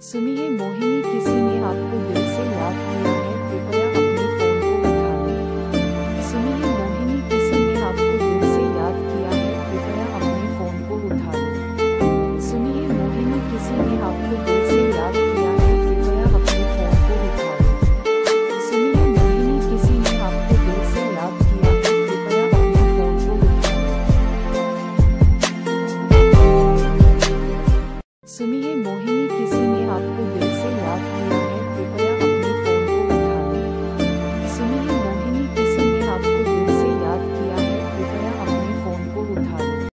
सुनिए मोहिनी किसी सुनिए मोहिनी किसी ने आपको दिल